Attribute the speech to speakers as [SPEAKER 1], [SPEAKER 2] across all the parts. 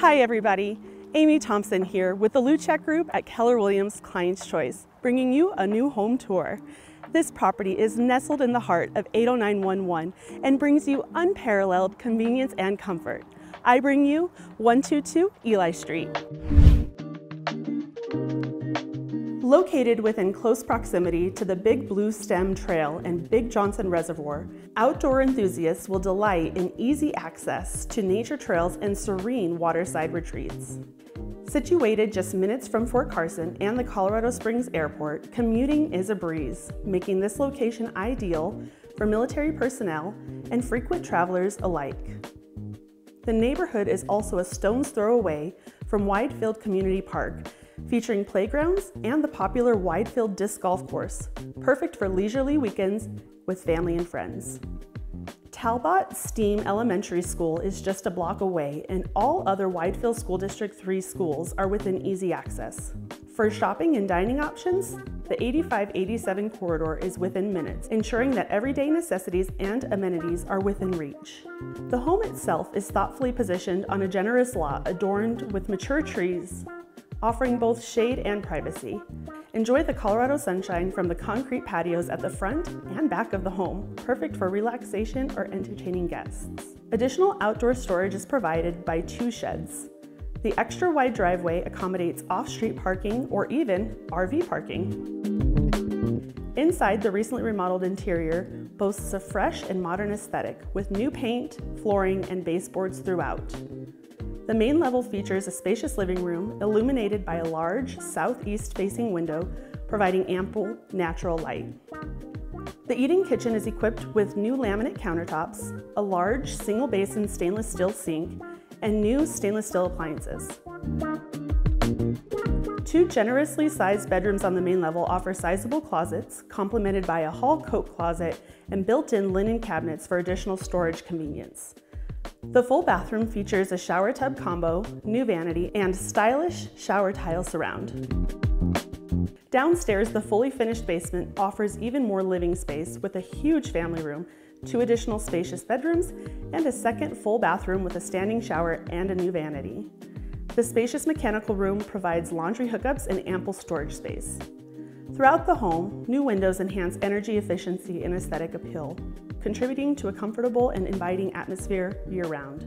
[SPEAKER 1] Hi everybody, Amy Thompson here with the Luczak Group at Keller Williams Client's Choice, bringing you a new home tour. This property is nestled in the heart of 80911 and brings you unparalleled convenience and comfort. I bring you 122 Ely Street. Located within close proximity to the Big Bluestem Trail and Big Johnson Reservoir, outdoor enthusiasts will delight in easy access to nature trails and serene waterside retreats. Situated just minutes from Fort Carson and the Colorado Springs Airport, commuting is a breeze, making this location ideal for military personnel and frequent travelers alike. The neighborhood is also a stone's throw away from Widefield Community Park, featuring playgrounds and the popular Widefield Disc Golf Course, perfect for leisurely weekends with family and friends. Talbott Steam Elementary School is just a block away, and all other Widefield School District 3 schools are within easy access. For shopping and dining options, the 8587 corridor is within minutes, ensuring that everyday necessities and amenities are within reach. The home itself is thoughtfully positioned on a generous lot adorned with mature trees, offering both shade and privacy. Enjoy the Colorado sunshine from the concrete patios at the front and back of the home, perfect for relaxation or entertaining guests. Additional outdoor storage is provided by two sheds. The extra wide driveway accommodates off-street parking or even RV parking. Inside, the recently remodeled interior boasts a fresh and modern aesthetic with new paint, flooring, and baseboards throughout. The main level features a spacious living room illuminated by a large southeast facing window, providing ample natural light. The eat-in kitchen is equipped with new laminate countertops, a large single basin stainless steel sink, and new stainless steel appliances. Two generously sized bedrooms on the main level offer sizable closets, complemented by a hall coat closet and built-in linen cabinets for additional storage convenience. The full bathroom features a shower tub combo, new vanity, and stylish shower tile surround. Downstairs, the fully finished basement offers even more living space with a huge family room, two additional spacious bedrooms, and a second full bathroom with a standing shower and a new vanity. The spacious mechanical room provides laundry hookups and ample storage space. Throughout the home, new windows enhance energy efficiency and aesthetic appeal, contributing to a comfortable and inviting atmosphere year-round.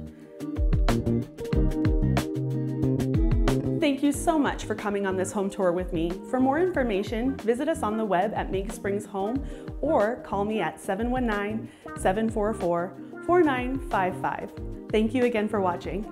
[SPEAKER 1] Thank you so much for coming on this home tour with me. For more information, visit us on the web at Make Springs Home or call me at 719-744-4955. Thank you again for watching.